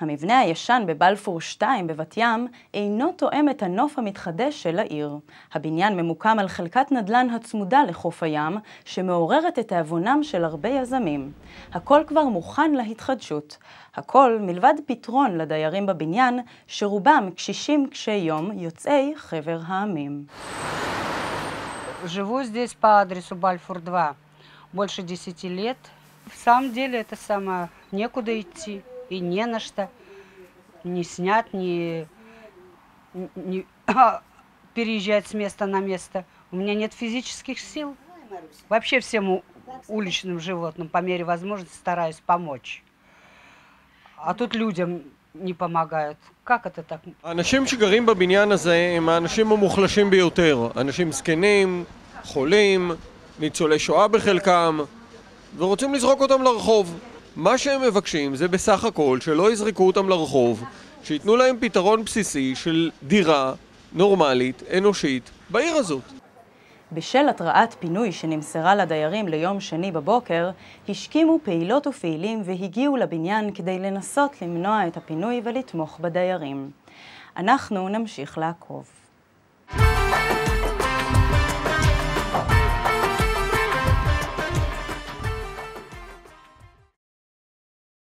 המבנה הישן בבלפור 2 בבת ים אינו תואם את הנוף המתחדש של העיר. הבניין ממוקם על חלקת נדל"ן הצמודה לחוף הים, שמעוררת את תיאבונם של הרבה יזמים. הכל כבר מוכן להתחדשות. הכל מלבד פתרון לדיירים בבניין, שרובם קשישים קשי יום יוצאי חבר העמים. Живу здесь по адресу Бальфур 2 больше 10 лет. В самом деле это самое, некуда идти. и не на что. Не снять, не, не переезжать с места на место. У меня нет физических сил. Вообще всем уличным животным по мере возможности стараюсь помочь. А тут людям не помогают. как это так? האנשים שגרים בבניין הזה הם האנשים המוחלשים ביותר. אנשים זקנים, חולים, ניצולי שואה בחלקם, ורוצים לזרוק אותם לרחוב. מה שהם מבקשים זה בסך הכל שלא יזרקו אותם לרחוב, שייתנו להם פתרון בסיסי של דירה נורמלית, אנושית, בעיר הזאת. בשל התראת פינוי שנמסרה לדיירים ליום שני בבוקר, השכימו פעילות ופעילים והגיעו לבניין כדי לנסות למנוע את הפינוי ולתמוך בדיירים. אנחנו נמשיך לעקוב.